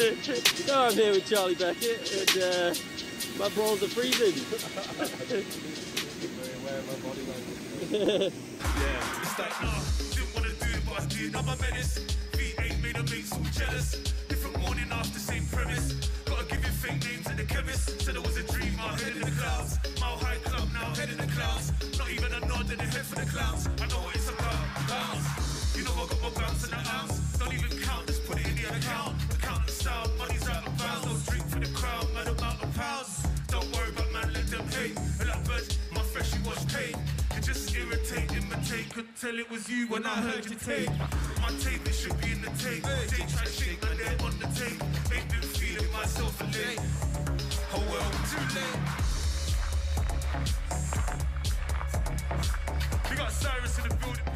no, I'm here with Charlie Beckett, and uh, my balls are freezing. Yeah, it's like, nah, didn't wanna do it, but I did. I'm a menace. V8 made all jealous. Different morning after same premise. Gotta give you fake names at the chemist. Said it was a dream, head in the clouds. High club now, head in the clouds. Not even a nod in the head for the clowns. I know what it's about. Bounce. You know I got my bounce in the Jay could tell it was you when, when I, I heard, heard your tape. tape. My tape, it should be in the tape. Hey. Jay tried to shake my head on the tape. Ain't been feeling myself a late. Oh well, too late. We got Cyrus in the building.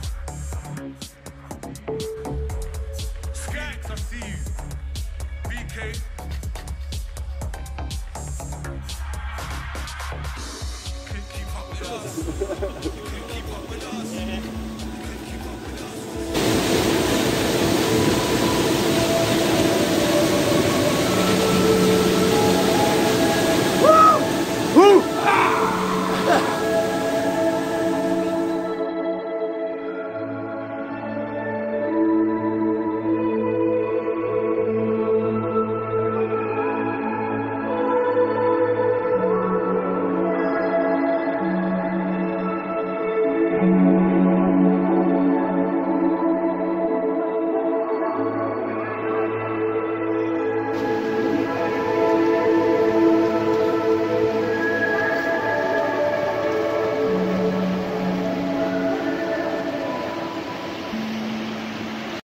Skags, I see you. BK. Can't keep up with us.